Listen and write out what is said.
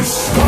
This.